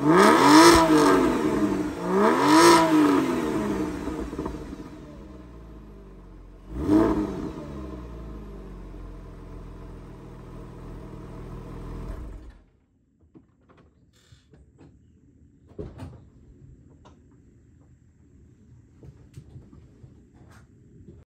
Mm-hmm.